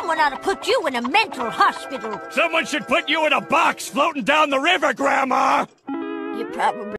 Someone ought to put you in a mental hospital. Someone should put you in a box floating down the river, Grandma! You probably